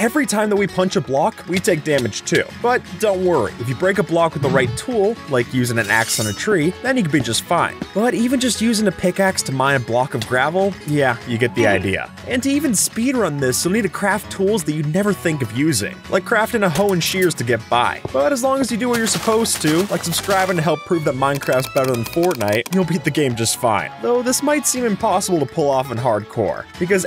every time that we punch a block, we take damage too. But don't worry, if you break a block with the right tool, like using an axe on a tree, then you can be just fine. But even just using a pickaxe to mine a block of gravel, yeah, you get the idea. And to even speedrun this, you'll need to craft tools that you'd never think of using, like crafting a hoe and shears to get by. But as long as you do what you're supposed to, like subscribing to help prove that Minecraft's better than Fortnite, you'll beat the game just fine. Though this might seem impossible to pull off in hardcore, because